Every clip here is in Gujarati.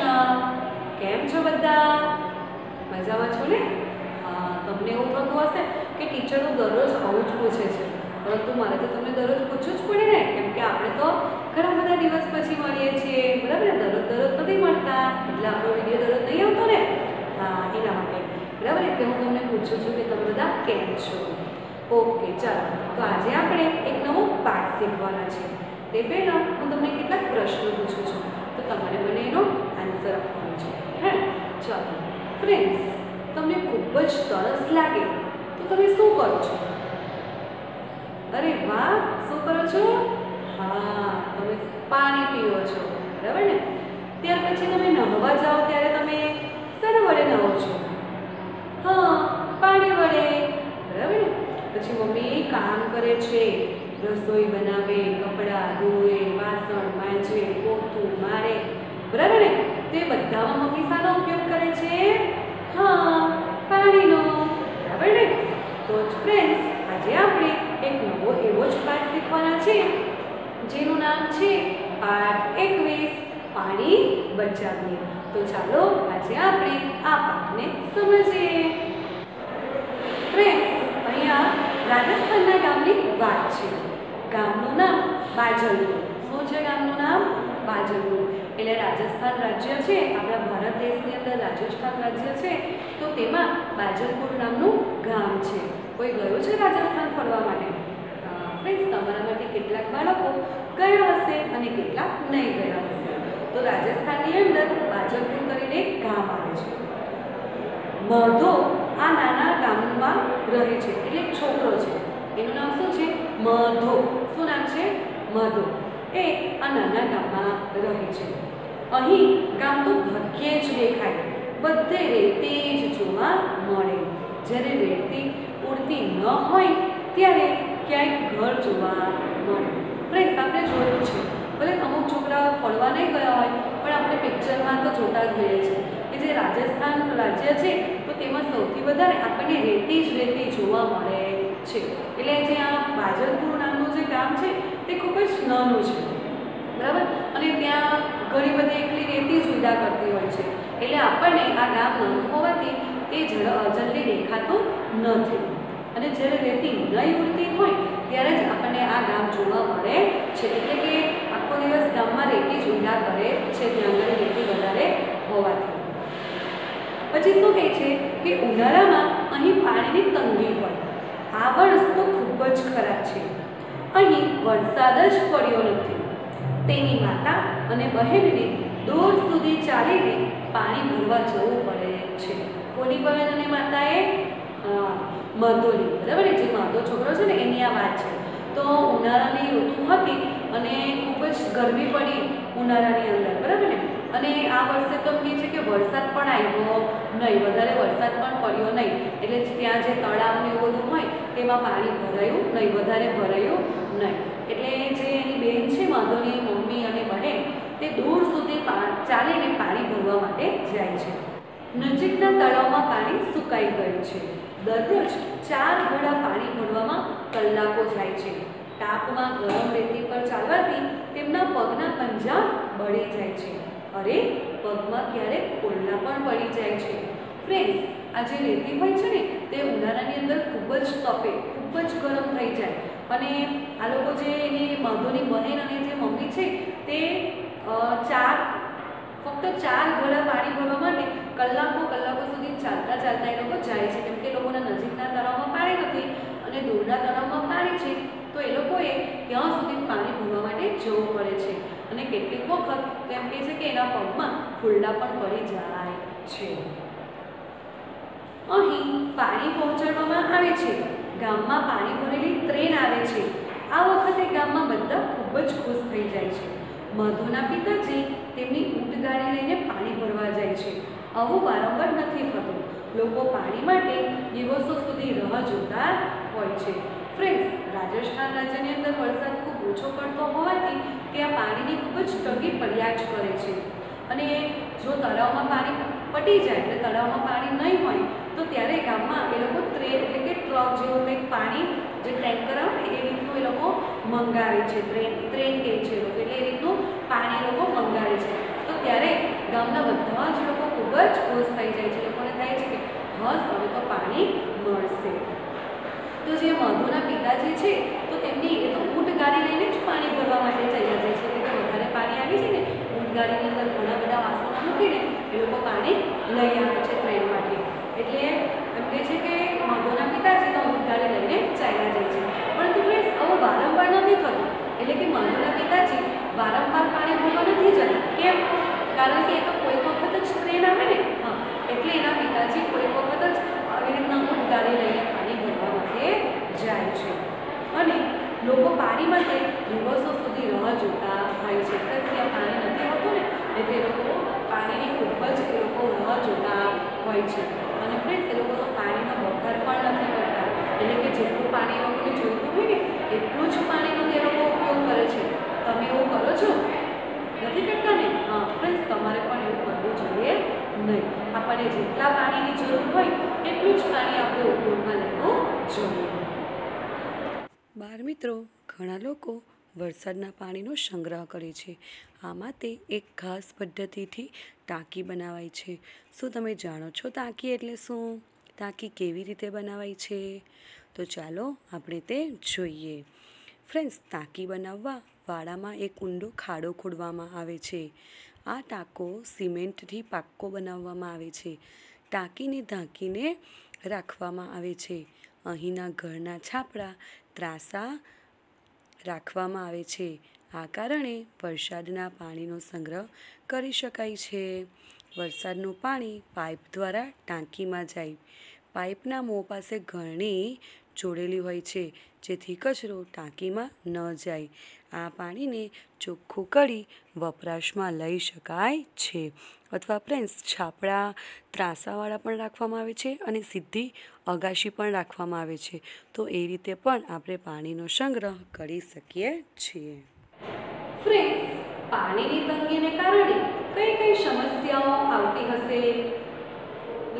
કૃષ્ણ કેમ છો બધા? મજામાં છો ને? હા, તમને એવું થતું હશે કે ટીચરનું દરરોજ આવું જ પૂછે છે. પરંતુ મારે તો તમને દરરોજ પૂછવું જ પડે ને. કેમ કે આપણે તો ઘણા બધા દિવસ પછી મળીએ છીએ. બરાબર ને? દરરોજ દરરોજ નથી મળતા. એટલે આપણો વીડિયો દરરોજ નહીં આવતો ને? હા, એના માટે. બરાબર એટલે હું તમને પૂછું છું કે તમે બધા કેમ છો? ઓકે, ચાલો. તો આજે આપણે એક નવો પાઠ શીખવાના છે. તે પહેલાં હું તમને કેટલાક પ્રશ્નો પૂછું છું. તમારે મને એનો આન્સર આપવાનો છે. હે? ચાલો. ફ્રેન્ડ્સ તમને ખૂબ જ તરસ લાગે, તો તમે શું કરો છો? અરે વાહ! શું કરો છો? હા, તમે પાણી પીવો છો. બરાબર ને? ત્યાર પછી તમે નહાવા જાઓ, ત્યારે તમે શેના વડે નહો છો? હા, પાણી વડે. બરાબર ને? પછી મમ્મી કામ કરે છે. રસોઈ બનાવે, કપડાં ધોવે, વાસણ માંજે, પોતું મારે. બરાબર ને? તે બધામાં મમ્મી શાનો ઉપયોગ કરે છે? હા, પાણીનો. બરાબર ને? તો જ ફ્રેન્ડ્સ આજે આપણે એક નવો એવો જ પાઠ શીખવાના છે, જેનું નામ છે પાઠ એકવીસ, પાણી બચાવીએ. તો ચાલો, આજે આપણે આ પાઠને સમજીએ. ફ્રેન્ડ્સ અહીંયા રાજસ્થાનના ગામની વાત છે. ગામનું નામ બાજલપુર શું છે ગામનું નામ? બાજલપુર એટલે રાજસ્થાન રાજ્ય છે, આપણા ભારત દેશની અંદર રાજસ્થાન રાજ્ય છે, તો તેમાં બાજલપુર નામનું ગામ છે. કોઈ ગયું છે રાજસ્થાન ફરવા માટે? ફ્રેન્ડ્સ તમારામાંથી કેટલાક બાળકો ગયા હશે અને કેટલાક નહીં ગયા હશે. તો રાજસ્થાનની અંદર બાજલપુર કરીને એક ગામ આવે છે. માધો આ નાના ગામમાં રહે છે, એટલે એક છોકરો છે. એનું નામ શું છે? મધો. શું નામ છે? મધો. એ આ નાના ગામમાં રહે છે. અહીં ગામ તો ભાગ્યે જ દેખાય. બધે રેતી જ જોવા મળે. જ્યારે રેતી ઉડતી ન હોય, ત્યારે ક્યાંક ઘર જોવા મળે. ફ્રેન્ડ આપણે જોયું છે. ભલે અમુક છોકરાઓ ફરવા નહીં ગયા હોય, પણ આપણે પિક્ચરમાં તો જોતા જ હોઈએ છીએ કે જે રાજસ્થાન રાજ્ય છે, તો તેમાં સૌથી વધારે આપણને રેતી જ રેતી જોવા મળે. છે. એટલે જે આ બાજલપુર નામનું જે ગામ છે, તે ખૂબ જ નાનું છે. બરાબર? અને ત્યાં ઘણી બધી એકલી રેતી જુદા કરતી હોય છે. એટલે આપણને આ ગામ નાનું હોવાથી તે જલ્દી દેખાતું નથી અને જ્યારે રેતી નહીં ઉડતી હોય, ત્યારે જ આપણને આ ગામ જોવા મળે છે. એટલે કે આખો દિવસ ગામમાં રેતી જુદા કરે છે, ત્યાં આગળ રેતી વધારે હોવાથી. પછી શું કહે છે કે ઉનાળામાં અહીં પાણીની તંગી ખૂબ જ ખરાબ છે. અહીં વરસાદ જ પડ્યો નથી. તેની માતા અને બહેનને દૂર સુધી ચાલીને પાણી ભરવા જવું પડે છે. કોની બહેન અને માતાએ? માધોની. બરાબર જે માધો છોકરો છે ને, એની આ વાત છે. તો ઉનાળાની ઋતુ હતી અને ખૂબ જ ગરમી પડી ઉનાળાની અંદર. બરાબર ને? અને આ વર્ષે તો કહે છે કે વરસાદ પણ આવ્યો નહીં, વધારે વરસાદ પણ પડ્યો નહીં. એટલે ત્યાં જે તળાવ ને એવું બધું હોય, તેમાં પાણી ભરાયું નહીં, વધારે ભરાયું નહીં. એટલે જે એની બહેન છે માધવની મમ્મી અને બહેન, તે દૂર સુધી ચાલીને પાણી ભરવા માટે જાય છે. નજીકના તળાવમાં પાણી સુકાઈ ગયું છે. દરરોજ ચાર ઘડા પાણી ભરવામાં કલાકો જાય છે. તાપમાં ગરમ રેતી પર ચાલવાથી તેમના પગના પંજા બળી જાય છે. અરે, પગમાં ક્યારેક ફોલ્લા પણ પડી જાય છે. ફ્રેન્ડ્સ આ જે રેતી હોય છે ને, તે ઉનાળાની અંદર ખૂબ જ તપે, ખૂબ જ ગરમ થઈ જાય. અને આ લોકો જે એની માધોની બહેન અને જે મમ્મી છે, તે ચાર, ફક્ત ચાર ઘડા પાણી ભરવા માટે કલાકો કલાકો સુધી ચાલતા ચાલતા એ લોકો જાય છે. કેમ કે લોકોના નજીકના તળાવમાં પાણી નથી અને દૂરના તળાવમાં પાણી છે, તો એ લોકોએ ત્યાં સુધી પાણી ભરવા માટે જવું પડે છે. અને કેટલીક વખત તો એમ કહે છે કે એના પગમાં ફૂલડા પણ પડી જાય છે. અહીં પાણી પહોંચાડવામાં આવે છે. ગામમાં પાણી ભરેલી ટ્રેન આવે છે. આ વખતે ગામમાં બધા ખૂબ જ ખુશ થઈ જાય છે. મધુના પિતાજી તેમની ઊંટગાડી લઈને પાણી ભરવા જાય છે. આવું વારંવાર નથી થતું. લોકો પાણી માટે દિવસો સુધી રાહ જોતા હોય છે. ફ્રેન્ડ્સ રાજસ્થાન રાજ્યની અંદર વરસાદ ઓછો પડતો હોવાથી ત્યાં પાણીની ખૂબ જ તંગી પડ્યા જ કરે છે. અને જો તળાવમાં પાણી પટી જાય એટલે તળાવમાં પાણી નહીં હોય, તો ત્યારે ગામમાં એ લોકો ટ્રેન એટલે કે ટ્રક જેવું કંઈક પાણી જે ટેન્કર આવે એ રીતનું એ લોકો મંગાવે છે. ટ્રેન ટ્રેન કહે છે લોકો, એટલે એ રીતનું પાણી લોકો મંગાવે છે. તો ત્યારે ગામના બધા જ લોકો ખૂબ જ ખુશ થઈ જાય છે. લોકોને થાય છે કે, હસ, હવે તો પાણી મળશે. તો જે મધુના પિતાજી છે, તો તેમની એ તો ઊંટ ગાડી લઈને જ પાણી ભરવા માટે જઈ જાય છે. એટલે વધારે પાણી આવી છે ને, ઊંટ ગાડીની અંદર ઘણા બધા વાસણો મૂકીને એ લોકો પાણી લઈ આવે છે ટ્રેન માટે. એટલે એમ કહે છે કે મધુના પિતાજી તો ઊંટ ગાડી લઈને ચાલ્યા જાય છે. પરંતુ ફ્રેન્ડ્સ આવું વારંવાર નથી થતું. એટલે કે મધુના પિતાજી વારંવાર પાણી ભરવા નથી જતા. કેમ? કારણ કે એ તો કોઈ વખત જ ટ્રેન આવે ને. હા, એટલે એના પિતાજી કોઈ વખત જ આવી રીતના ઊંટ ગાડી લઈને પાણી ભરવા માટે જાય છે અને લોકો પાણી માટે દિવસો સુધી રાહ જોતા હોય છે. એટલે ત્યાં પાણી નથી હોતું ને, એટલે એ લોકો પાણીની ખૂબ જ એ લોકો રાહ જોતા હોય છે. અને ફ્રેન્ડ્સ એ લોકો પાણીનો બગાડ પણ નથી કરતા. એટલે કે જેટલું પાણી એ લોકોને જોઈતું હોય ને, એટલું જ પાણીનો તે લોકો ઉપયોગ કરે છે. તમે એવું કરો છો? નથી કરતા ને? હા ફ્રેન્ડ્સ તમારે પણ એવું કરવું જોઈએ નહીં. આપણને જેટલા પાણીની જરૂર હોય, એટલું જ પાણી આપણે ઉપયોગમાં લેવું બાળ મિત્રો, ઘણા લોકો વરસાદના પાણીનો સંગ્રહ કરે છે. આમાં તે એક ખાસ પદ્ધતિથી ટાંકી બનાવાય છે. શું તમે જાણો છો ટાંકી એટલે શું? ટાંકી કેવી રીતે બનાવાય છે? તો ચાલો આપણે તે જોઈએ. ફ્રેન્ડ્સ, ટાંકી બનાવવા વાડામાં એક ઊંડો ખાડો ખોદવામાં આવે છે. આ ટાંકો સિમેન્ટથી પાક્કો બનાવવામાં આવે છે. ટાંકીને ઢાંકીને રાખવામાં આવે છે. અહીંના ઘરના છાપરા ત્રાસા રાખવામાં આવે છે. આ કારણે વરસાદના પાણીનો સંગ્રહ કરી શકાય છે. વરસાદનું પાણી પાઇપ દ્વારા ટાંકીમાં જાય. પાઇપના મોં પાસે ઘણી જોડેલી હોય છે, જેથી કચરો ટાંકીમાં ન જાય. આ પાણીને ચોખ્ખું કરી વપરાશમાં લઈ શકાય છે અથવા ફ્રેન્ડ્સ, છાપડા ત્રાસાવાળા પણ રાખવામાં આવે છે અને સીધી અગાશી પણ રાખવામાં આવે છે. તો એ રીતે પણ આપણે પાણીનો સંગ્રહ કરી શકીએ છીએ. ફ્રેન્ડ્સ, પાણીની તંગીને કારણે કઈ કઈ સમસ્યાઓ આવતી હશે?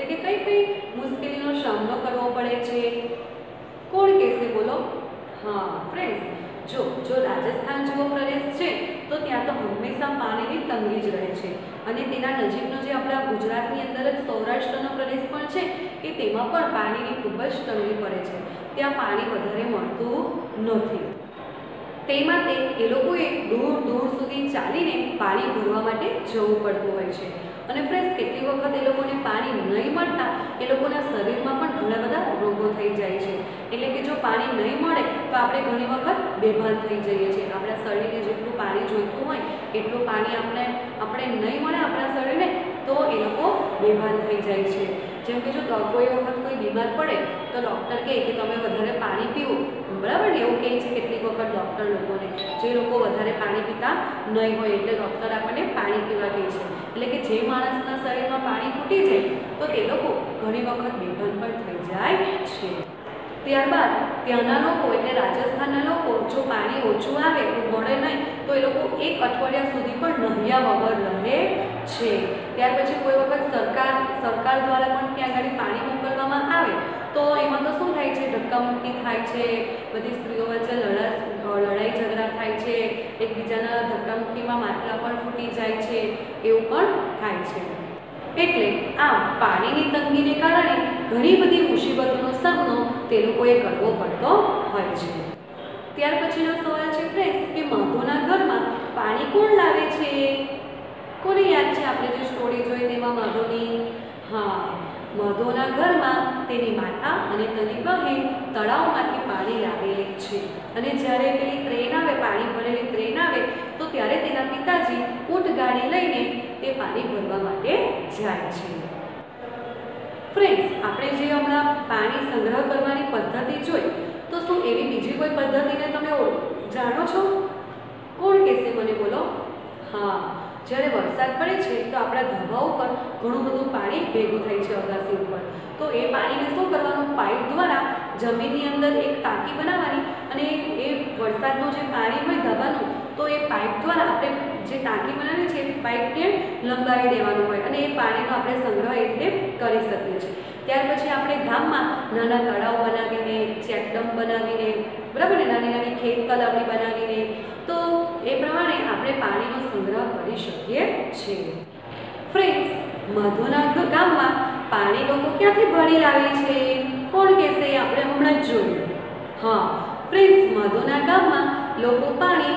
એટલે કે કઈ કઈ મુશ્કેલીનો સામનો કરવો પડે છે? કોણ કહેશે? બોલો. હા ફ્રેન્ડ્સ જો જો રાજસ્થાન જેવો પ્રદેશ છે, તો ત્યાં તો હંમેશા પાણીની તંગી જ રહે છે. અને તેના નજીકનો જે આપણા ગુજરાતની અંદર જ સૌરાષ્ટ્રનો પ્રદેશ પણ છે, કે તેમાં પણ પાણીની ખૂબ જ તંગી પડે છે. ત્યાં પાણી વધારે મળતું નથી. તે માટે એ લોકોએ દૂર દૂર સુધી ચાલીને પાણી ભરવા માટે જવું પડતું હોય છે. અને ફ્રેન્ડ્સ કેટલી વખત એ લોકોને પાણી નહીં મળતા, એ લોકોના શરીરમાં પણ ઘણા બધા રોગો થઈ જાય છે. એટલે કે જો પાણી નહીં મળે, તો આપણે ઘણી વખત બેભાન થઈ જઈએ છીએ. આપણા શરીરને જેટલું પાણી જોઈતું હોય, એટલું પાણી આપણે આપણે નહીં મળે આપણા શરીરને, તો એ લોકો બેભાન થઈ જાય છે. જેમ કે જો કોઈ વખત કોઈ બીમાર પડે, તો ડૉક્ટર કહે કે, તમે વધારે પાણી પીવું. બરાબર? એવું કહે છે કેટલીક વખત ડૉક્ટર લોકોને જે લોકો વધારે પાણી પીતા નહીં હોય એટલે ડૉક્ટર આપણને પાણી પીવા કહે છે. એટલે કે જે માણસના શરીરમાં પાણી ખૂટી જાય, તો તે લોકો ઘણી વખત બેભાન પણ થઈ જાય છે. ત્યારબાદ ત્યાંના લોકો એટલે રાજસ્થાનના લોકો, જો પાણી ઓછું આવે મળે નહીં, તો એ લોકો એક અઠવાડિયા સુધી પણ નહ્યા વગર રહે છે. ત્યાર પછી કોઈ વખત સરકાર સરકાર દ્વારા પણ ત્યાં આગળ પાણી મોકલવામાં આવે, તો એમાં તો શું થાય છે, ધક્કામુક્કી થાય છે, બધી સ્ત્રીઓ વચ્ચે લડા લડાઈ ઝઘડા થાય છે, એકબીજાના ધક્કામુક્કીમાં માટલા પણ ફૂટી જાય છે, એવું પણ થાય છે. એટલે આમ પાણીની તંગીને કારણે ઘણી બધી મુસીબતોનો સામનો તે લોકોએ કરવો પડતો હોય છે. ત્યાર પછીનો સવાલ છે ફ્રેન્ડ્સ કે માધવના ઘરમાં પાણી કોણ લાવે છે? કોને યાદ છે? આપણે જે સ્ટોરી જોઈ તેમાં માધવની હા માધવના ઘરમાં તેની માતા અને તેની બહેન તળાવમાંથી પાણી લાવે છે. અને જ્યારે પેલી ટ્રેન આવે, પાણી ભરેલી ટ્રેન આવે, તો ત્યારે તેના પિતાજી ઊંટ ગાડી લઈને તે પાણી ભરવા માટે જાય છે. ફ્રેન્ડ્સ, આપણે જે હમણાં પાણી સંગ્રહ કરવાની પદ્ધતિ જોઈ, તો શું એવી બીજી કોઈ પદ્ધતિને તમે જાણો છો? કોણ કહેશે મને બોલો? હા. જ્યારે વરસાદ પડે છે, તો આપણા ધાબા ઉપર ઘણું બધું પાણી ભેગું થાય છે અગાસી ઉપર. તો એ પાણીને શું કરવાનું? પાઇપ દ્વારા જમીનની અંદર એક ટાંકી બનાવવાની અને એ વરસાદનું જે પાણી હોય ધાબાનું, તો એ પાઇપ દ્વારા આપણે જે ટાંકી બનાવી છે એ પાઇપને લંબાવી દેવાનું હોય અને એ પાણીનો આપણે સંગ્રહ એ રીતે કરી શકીએ છીએ. ત્યાર પછી આપણે ગામમાં નાના તળાવ બનાવીને, ચેકડમ બનાવીને, બરાબર ને? નાની નાની ખેત તલાવડી બનાવીને, તો એ પ્રમાણે આપણે પાણીનો સંગ્રહ કરી શકીએ છીએ. ફ્રેન્ડ્સ મધુના ગામમાં પાણી લોકો ક્યાંથી ભરી લાવે છે? કોણ કહેશે? આપણે હમણાં જ જોયું. હા ફ્રેન્ડ્સ મધુના ગામમાં લોકો પાણી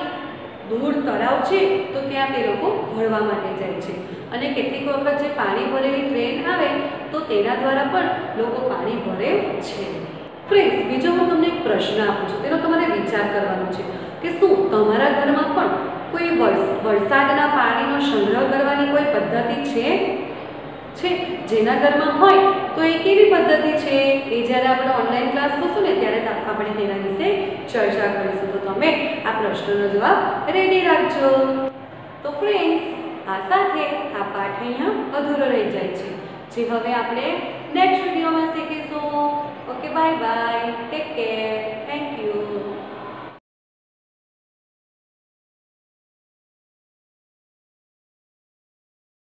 દૂર તળાવ છે તો ત્યાં તે લોકો ભરવા માટે જાય છે. અને કેટલીક વખત જે પાણી ભરેલી ટ્રેન આવે તો તેના દ્વારા પણ લોકો પાણી ભરે છે. ફ્રેન્ડ્સ બીજો હું તમને એક પ્રશ્ન આપું છું. તેનો તમારે વિચાર કરવાનો છે કે શું તમારા ઘરમાં પણ કોઈ વરસ- વરસાદના પાણીનો સંગ્રહ કરવાની કોઈ પદ્ધતિ છે? છે. જેના ઘરમાં હોય તો એ કેવી પદ્ધતિ છે? એ જ્યારે આપણે ઓનલાઈન ક્લાસ થશું ને ત્યારે આપણે તેના વિશે ચર્ચા કરીશું. તો તમે આ પ્રશ્નનો જવાબ રેડી રાખજો. તો ફ્રેન્ડ્સ આ સાથે આ પાઠ અહીંયા અધૂરો રહી જાય છે. જે હવે આપણે નેક્સ્ટ વિડીયોમાં શીખીશું. Okay bye by